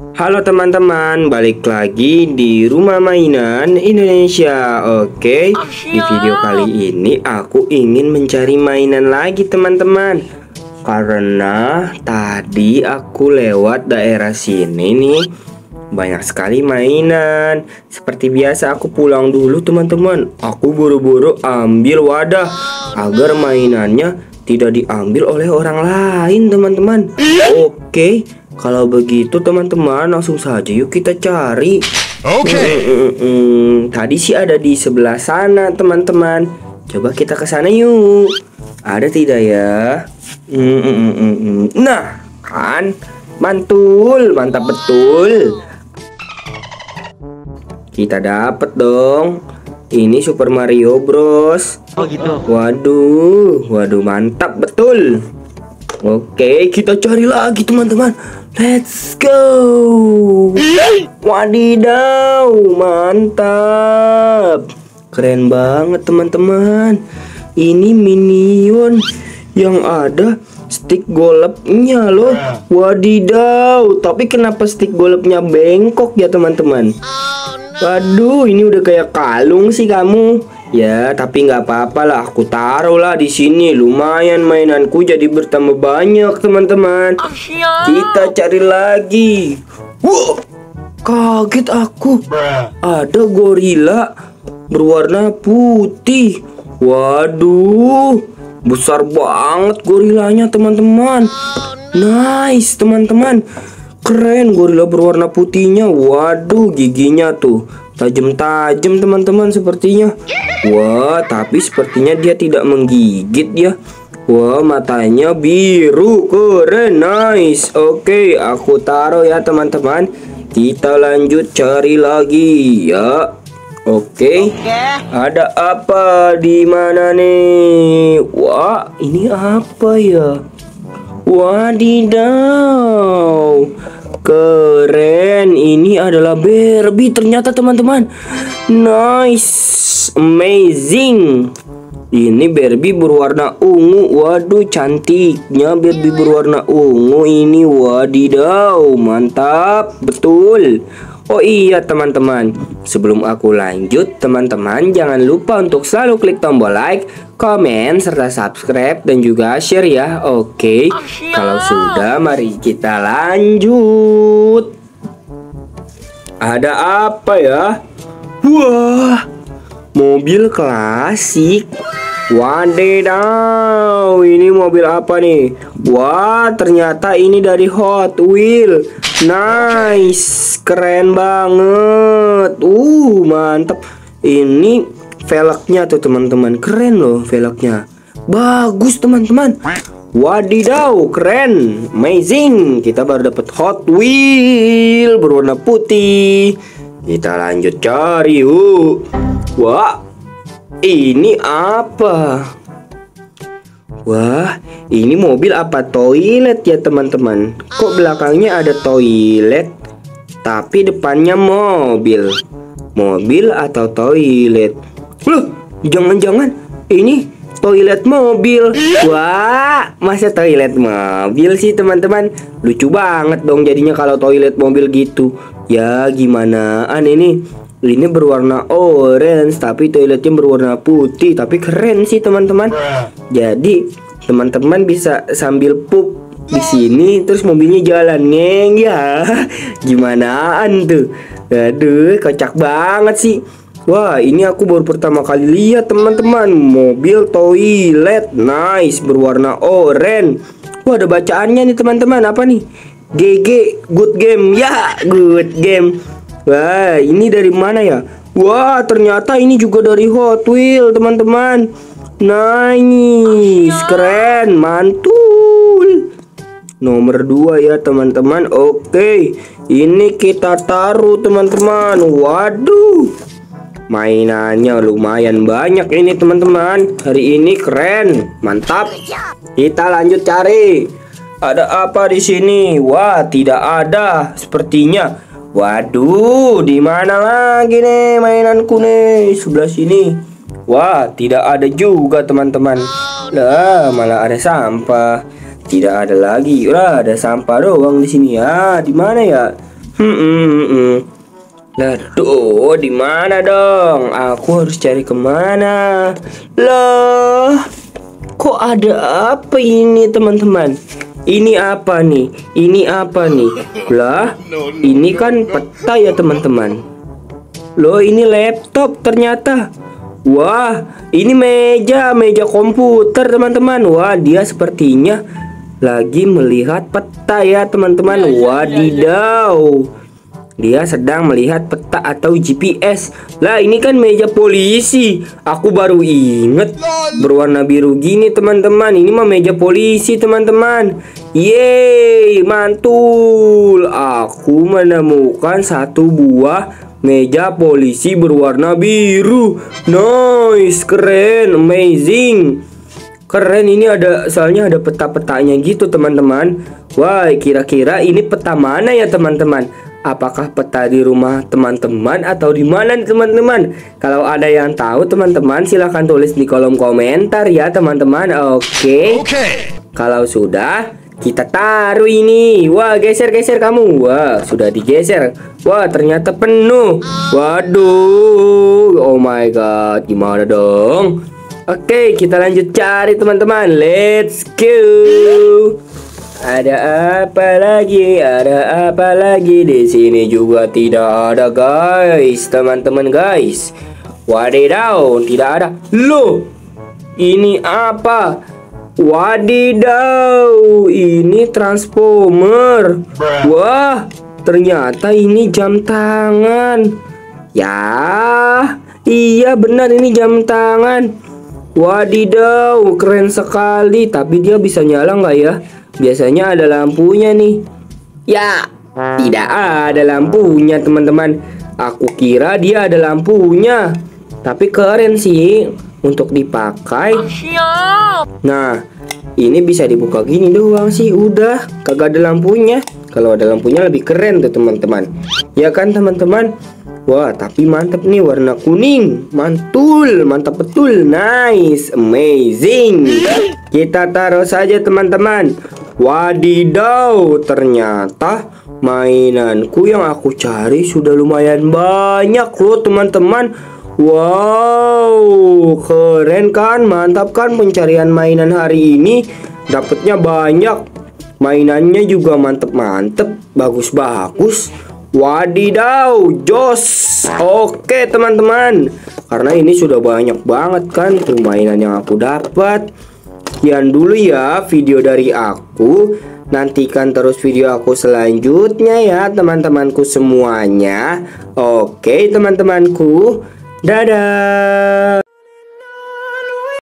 Halo teman-teman, balik lagi di Rumah Mainan Indonesia. Oke, di video kali ini aku ingin mencari mainan lagi teman-teman. Karena tadi aku lewat daerah sini nih, banyak sekali mainan. Seperti biasa aku pulang dulu teman-teman. Aku buru-buru ambil wadah agar mainannya tidak diambil oleh orang lain teman-teman. Oke. Kalau begitu teman-teman langsung saja yuk kita cari. Oke. Hmm, hmm, tadi sih ada di sebelah sana teman-teman. Coba kita ke sana yuk. Ada tidak ya? Hmm, hmm, hmm, hmm, hmm. Nah kan mantul, mantap betul. Kita dapat dong. Ini Super Mario Bros. Oh gitu. Waduh, waduh mantap betul. Oke, kita cari lagi teman-teman. Let's go. Wadidaw, mantap. Keren banget teman-teman. Ini minion yang ada stick golepnya loh. Wadidaw, tapi kenapa stick golepnya bengkok ya teman-teman? Waduh, ini udah kayak kalung sih kamu. Ya, tapi nggak apa-apa lah. Aku taruh lah di sini. Lumayan mainanku jadi bertambah banyak, teman-teman. Kita cari lagi. Wow, kaget aku. Ada gorila berwarna putih. Waduh, besar banget gorilanya, teman-teman. Nice, teman-teman. Keren gorila berwarna putihnya. Waduh, giginya tuh tajam-tajam teman-teman sepertinya. Wah, tapi sepertinya dia tidak menggigit ya. Wah, matanya biru. Keren, nice. Oke, aku taruh ya teman-teman. Kita lanjut cari lagi ya. Oke. Ada apa di mana nih? Wah, ini apa ya? Wadidaw. Keren, ini adalah Barbie ternyata teman-teman. Nice, amazing. Ini Barbie berwarna ungu. Waduh, cantiknya Barbie berwarna ungu ini. Wadidaw, mantap, betul. Oh iya teman-teman, sebelum aku lanjut, teman-teman jangan lupa untuk selalu klik tombol like, komen, serta subscribe dan juga share ya. Oke, kalau sudah mari kita lanjut. Ada apa ya? Wah, mobil klasik. Wadidaw, ini mobil apa nih? Wah, ternyata ini dari Hot Wheel. Nice, keren banget. Uh, mantap. Ini velgnya tuh teman-teman, keren loh velgnya. Bagus teman-teman. Wadidaw, keren, amazing. Kita baru dapat Hot Wheel berwarna putih. Kita lanjut cari yuk. Wah, ini apa? Wah, ini mobil apa toilet ya teman-teman? Kok belakangnya ada toilet, tapi depannya mobil? Mobil atau toilet? Loh, jangan-jangan ini toilet mobil. Wah, masa toilet mobil sih teman-teman? Lucu banget dong jadinya kalau toilet mobil gitu. Ya gimana? Aneh nih. Ini berwarna orange tapi toiletnya berwarna putih tapi keren sih teman-teman. Jadi teman-teman bisa sambil pup di sini terus mobilnya jalan neng ya. Gimanaan tuh? Aduh, kocak banget sih. Wah, ini aku baru pertama kali lihat teman-teman mobil toilet nice berwarna oranye. Wah, ada bacaannya nih teman-teman. Apa nih? GG good game ya, good game. Wah, ini dari mana ya? Wah, ternyata ini juga dari Hot Wheel, teman-teman. Nice, keren, mantul. Nomor 2 ya, teman-teman. Oke, ini kita taruh, teman-teman. Waduh. Mainannya lumayan banyak ini, teman-teman. Hari ini keren, mantap. Kita lanjut cari. Ada apa di sini? Wah, tidak ada sepertinya. Waduh, di mana lagi nih mainanku nih? Sebelah sini. Wah, tidak ada juga teman-teman. Lah, malah ada sampah. Tidak ada lagi. Lah, ada sampah doang di sini ya. Di mana ya? Hmm, hmm, hmm, hmm. Aduh, di mana dong? Aku harus cari ke mana? Loh, kok ada apa ini teman-teman? Ini apa nih? Ini apa nih? Lah, ini kan peta ya teman-teman. Loh, ini laptop ternyata. Wah, ini meja, meja komputer teman-teman. Wah, dia sepertinya lagi melihat peta ya teman-teman. Wadidaw. Dia sedang melihat peta atau GPS. Lah ini kan meja polisi. Aku baru inget berwarna biru gini teman-teman. Ini mah meja polisi teman-teman. Yeay, mantul. Aku menemukan satu buah meja polisi berwarna biru. Nice, keren, amazing. Keren ini ada soalnya ada peta-petanya gitu teman-teman. Wah, kira-kira ini peta mana ya teman-teman? Apakah peta di rumah teman-teman atau di mana teman-teman? Kalau ada yang tahu teman-teman silahkan tulis di kolom komentar ya teman-teman. Oke. Oke. Kalau sudah kita taruh ini. Wah, geser-geser kamu. Wah, sudah digeser. Wah, ternyata penuh. Waduh. Oh my god, gimana dong? Oke, kita lanjut cari teman-teman. Let's go. Ada apa lagi? Ada apa lagi di sini juga tidak ada guys, teman-teman guys. Wadidaw, tidak ada. Loh, ini apa? Wadidaw, ini transformer. Wah, ternyata ini jam tangan. Ya, iya benar ini jam tangan. Wadidaw, keren sekali. Tapi dia bisa nyala nggak ya? Biasanya ada lampunya nih. Ya, tidak ada lampunya teman-teman. Aku kira dia ada lampunya. Tapi keren sih untuk dipakai. Nah, ini bisa dibuka gini doang sih. Udah, kagak ada lampunya. Kalau ada lampunya lebih keren tuh teman-teman. Ya kan teman-teman? Wah, tapi mantap nih warna kuning. Mantul, mantap betul. Nice, amazing. Kita taruh saja teman-teman. Wadidaw, ternyata mainanku yang aku cari sudah lumayan banyak loh teman-teman. Wow, keren kan? Mantap kan pencarian mainan hari ini? Dapatnya banyak. Mainannya juga mantep-mantep, bagus-bagus. Wadidaw, jos. Oke, teman-teman. Karena ini sudah banyak banget kan permainan yang aku dapat. Sekian dulu ya video dari aku. Nantikan terus video aku selanjutnya ya teman-temanku semuanya. Oke teman-temanku. Dadah.